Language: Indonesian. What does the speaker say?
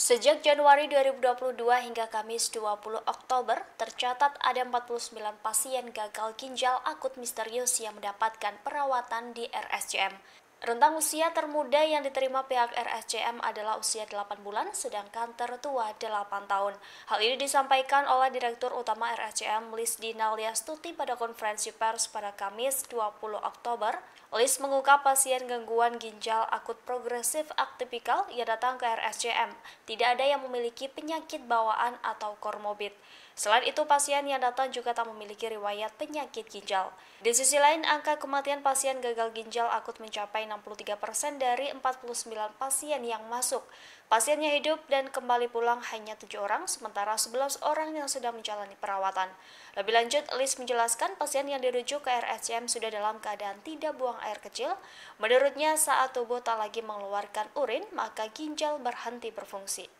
Sejak Januari 2022 hingga Kamis 20 Oktober, tercatat ada 49 pasien gagal ginjal akut misterius yang mendapatkan perawatan di RSCM. Rentang usia termuda yang diterima pihak RSCM adalah usia 8 bulan, sedangkan tertua 8 tahun. Hal ini disampaikan oleh Direktur Utama RSCM Lis Dina Liastuti pada konferensi pers pada Kamis 20 Oktober. Lis mengungkap pasien gangguan ginjal akut progresif atipikal yang datang ke RSCM. Tidak ada yang memiliki penyakit bawaan atau komorbid. Selain itu, pasien yang datang juga tak memiliki riwayat penyakit ginjal. Di sisi lain, angka kematian pasien gagal ginjal akut mencapai 63% dari 49 pasien yang masuk. Pasiennya hidup dan kembali pulang hanya 7 orang, sementara 11 orang yang sedang menjalani perawatan. Lebih lanjut, Lis menjelaskan pasien yang dirujuk ke RSCM sudah dalam keadaan tidak buang air kecil. Menurutnya, saat tubuh tak lagi mengeluarkan urin, maka ginjal berhenti berfungsi.